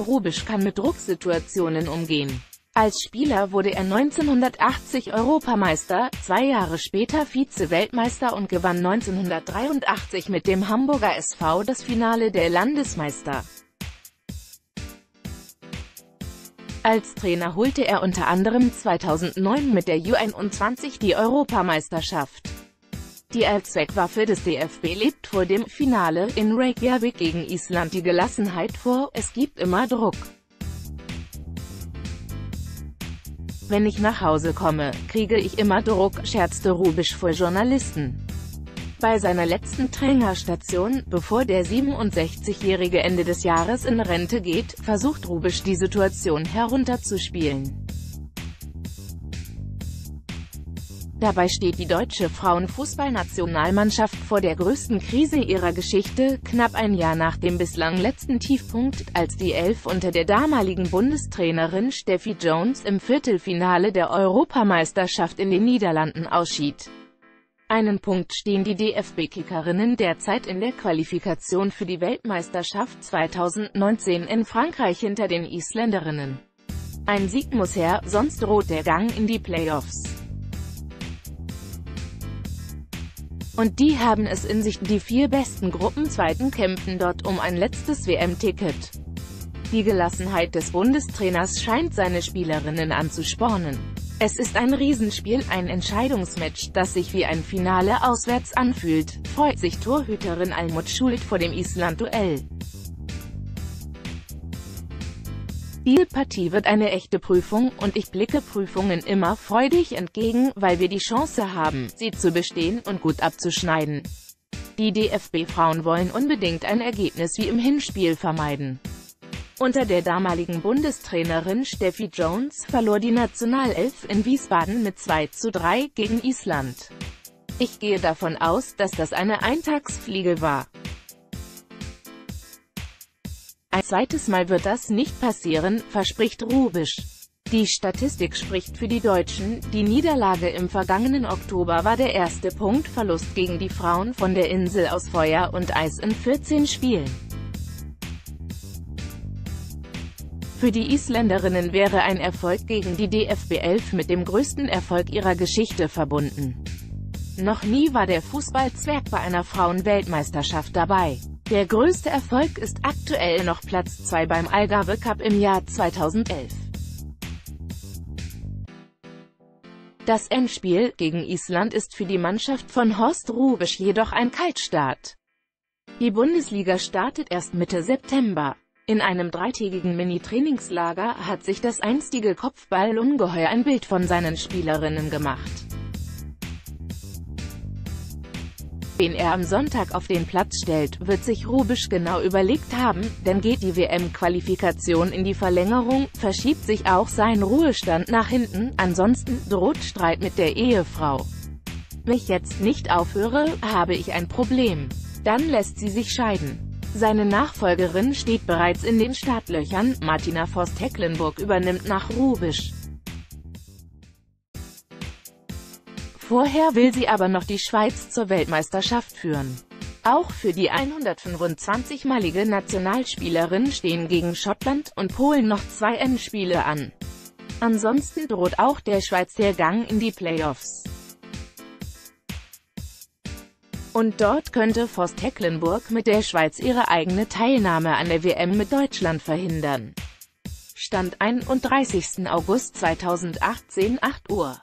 Rubisch kann mit Drucksituationen umgehen. Als Spieler wurde er 1980 Europameister, zwei Jahre später Vize-Weltmeister und gewann 1983 mit dem Hamburger SV das Finale der Landesmeister. Als Trainer holte er unter anderem 2009 mit der U21 die Europameisterschaft. Die Allzweckwaffe des DFB lebt vor dem Finale in Reykjavik gegen Island die Gelassenheit vor, es gibt immer Druck. Wenn ich nach Hause komme, kriege ich immer Druck, scherzte Rubisch vor Journalisten. Bei seiner letzten Trainerstation, bevor der 67-Jährige Ende des Jahres in Rente geht, versucht Rubisch die Situation herunterzuspielen. Dabei steht die deutsche Frauenfußballnationalmannschaft vor der größten Krise ihrer Geschichte, knapp ein Jahr nach dem bislang letzten Tiefpunkt, als die Elf unter der damaligen Bundestrainerin Steffi Jones im Viertelfinale der Europameisterschaft in den Niederlanden ausschied. Einen Punkt stehen die DFB-Kickerinnen derzeit in der Qualifikation für die Weltmeisterschaft 2019 in Frankreich hinter den Isländerinnen. Ein Sieg muss her, sonst droht der Gang in die Playoffs. Und die haben es in sich, die vier besten Gruppenzweiten kämpfen dort um ein letztes WM-Ticket. Die Gelassenheit des Bundestrainers scheint seine Spielerinnen anzuspornen. Es ist ein Riesenspiel, ein Entscheidungsmatch, das sich wie ein Finale auswärts anfühlt, freut sich Torhüterin Almut Schuld vor dem Island-Duell. Die Partie wird eine echte Prüfung, und ich blicke Prüfungen immer freudig entgegen, weil wir die Chance haben, sie zu bestehen und gut abzuschneiden. Die DFB-Frauen wollen unbedingt ein Ergebnis wie im Hinspiel vermeiden. Unter der damaligen Bundestrainerin Steffi Jones verlor die Nationalelf in Wiesbaden mit 2 zu 3 gegen Island. Ich gehe davon aus, dass das eine Eintagsfliege war. Ein zweites Mal wird das nicht passieren, verspricht Rubisch. Die Statistik spricht für die Deutschen, die Niederlage im vergangenen Oktober war der erste Punktverlust gegen die Frauen von der Insel aus Feuer und Eis in 14 Spielen. Für die Isländerinnen wäre ein Erfolg gegen die DFB 11 mit dem größten Erfolg ihrer Geschichte verbunden. Noch nie war der Fußballzwerg bei einer Frauenweltmeisterschaft dabei. Der größte Erfolg ist aktuell noch Platz 2 beim Algarve Cup im Jahr 2011. Das Endspiel gegen Island ist für die Mannschaft von Horst Rubisch jedoch ein Kaltstart. Die Bundesliga startet erst Mitte September. In einem dreitägigen Mini-Trainingslager hat sich das einstige Kopfballungeheuer ein Bild von seinen Spielerinnen gemacht. Wen er am Sonntag auf den Platz stellt, wird sich Rubisch genau überlegt haben, denn geht die WM-Qualifikation in die Verlängerung, verschiebt sich auch sein Ruhestand nach hinten, ansonsten droht Streit mit der Ehefrau. Wenn ich jetzt nicht aufhöre, habe ich ein Problem. Dann lässt sie sich scheiden. Seine Nachfolgerin steht bereits in den Startlöchern, Martina Voss-Tecklenburg übernimmt nach Rubisch. Vorher will sie aber noch die Schweiz zur Weltmeisterschaft führen. Auch für die 125-malige Nationalspielerin stehen gegen Schottland und Polen noch zwei Endspiele an. Ansonsten droht auch der Schweiz der Gang in die Playoffs. Und dort könnte Voss-Tecklenburg mit der Schweiz ihre eigene Teilnahme an der WM mit Deutschland verhindern. Stand 31. August 2018 8 Uhr